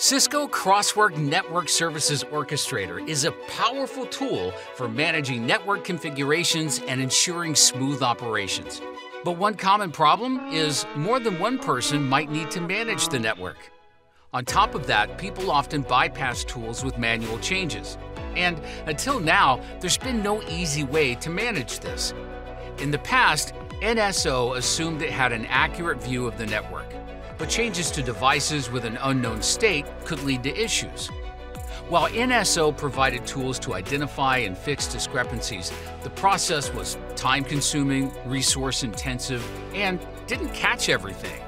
Cisco Crosswork Network Services Orchestrator is a powerful tool for managing network configurations and ensuring smooth operations. But one common problem is more than one person might need to manage the network. On top of that, people often bypass tools with manual changes. And until now, there's been no easy way to manage this. In the past, NSO assumed it had an accurate view of the network but changes to devices with an unknown state could lead to issues. While NSO provided tools to identify and fix discrepancies, the process was time consuming, resource intensive, and didn't catch everything.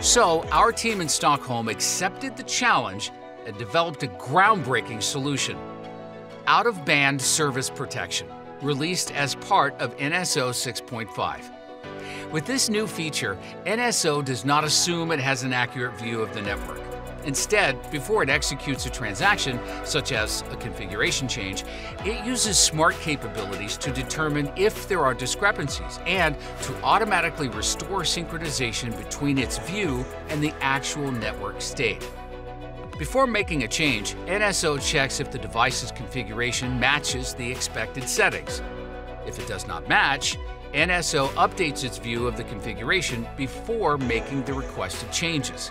So, our team in Stockholm accepted the challenge and developed a groundbreaking solution out of band service protection, released as part of NSO 6.5. With this new feature, NSO does not assume it has an accurate view of the network. Instead, before it executes a transaction, such as a configuration change, it uses smart capabilities to determine if there are discrepancies and to automatically restore synchronization between its view and the actual network state. Before making a change, NSO checks if the device's configuration matches the expected settings. If it does not match, NSO updates its view of the configuration before making the requested changes.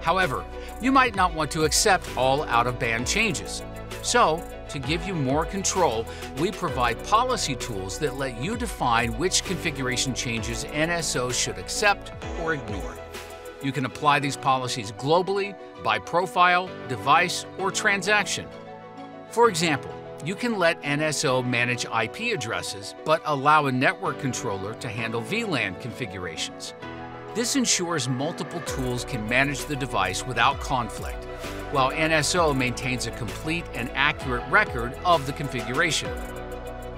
However, you might not want to accept all out-of-band changes. So, to give you more control, we provide policy tools that let you define which configuration changes NSO should accept or ignore. You can apply these policies globally, by profile, device, or transaction. For example, you can let NSO manage IP addresses, but allow a network controller to handle VLAN configurations. This ensures multiple tools can manage the device without conflict, while NSO maintains a complete and accurate record of the configuration.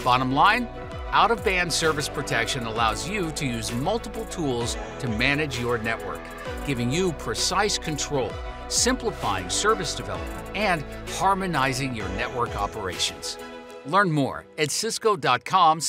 Bottom line, out-of-band service protection allows you to use multiple tools to manage your network, giving you precise control simplifying service development, and harmonizing your network operations. Learn more at cisco.com